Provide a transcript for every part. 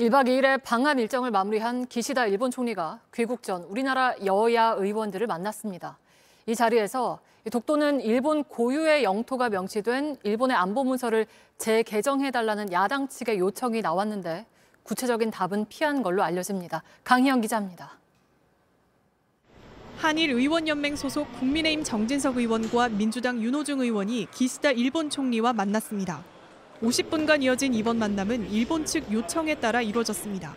1박 2일의 방한 일정을 마무리한 기시다 일본 총리가 귀국 전 우리나라 여야 의원들을 만났습니다. 이 자리에서 독도는 일본 고유의 영토가 명시된 일본의 안보 문서를 재개정해달라는 야당 측의 요청이 나왔는데 구체적인 답은 피한 걸로 알려집니다. 강희영 기자입니다. 한일 의원연맹 소속 국민의힘 정진석 의원과 민주당 윤호중 의원이 기시다 일본 총리와 만났습니다. 50분간 이어진 이번 만남은 일본 측 요청에 따라 이루어졌습니다.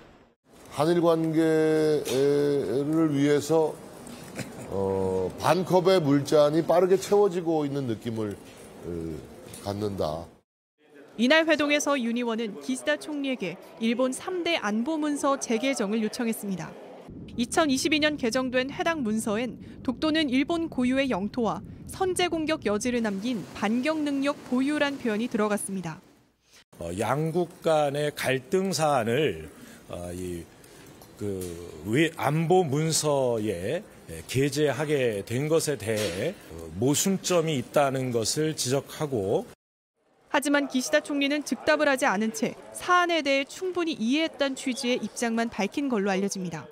한일 관계를 위해서 어, 반 컵의 물잔이 빠르게 채워지고 있는 느낌을 어, 갖는다. 이날 회동에서 윤 의원은 기시다 총리에게 일본 3대 안보 문서 재개정을 요청했습니다. 2022년 개정된 해당 문서엔 독도는 일본 고유의 영토와 선제 공격 여지를 남긴 반격 능력 보유란 표현이 들어갔습니다. 어, 양국 간의 갈등 사안을 어, 이, 그 안보 문서에 게재하게 된 것에 대해 어, 모순점이 있다는 것을 지적하고 하지만 기시다 총리는 즉답을 하지 않은 채 사안에 대해 충분히 이해했다는 취지의 입장만 밝힌 걸로 알려집니다.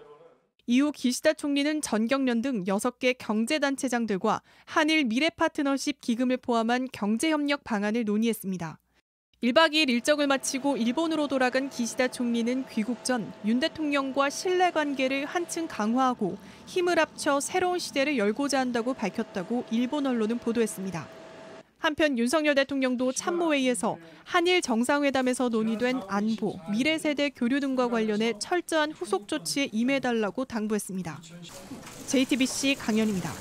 이후 기시다 총리는 전경련 등 6개 경제단체장들과 한일 미래 파트너십 기금을 포함한 경제협력 방안을 논의했습니다. 1박 2일 일정을 마치고 일본으로 돌아간 기시다 총리는 귀국 전 윤 대통령과 신뢰 관계를 한층 강화하고 힘을 합쳐 새로운 시대를 열고자 한다고 밝혔다고 일본 언론은 보도했습니다. 한편 윤석열 대통령도 참모회의에서 한일 정상회담에서 논의된 안보, 미래 세대 교류 등과 관련해 철저한 후속 조치에 임해달라고 당부했습니다. JTBC 강연입니다.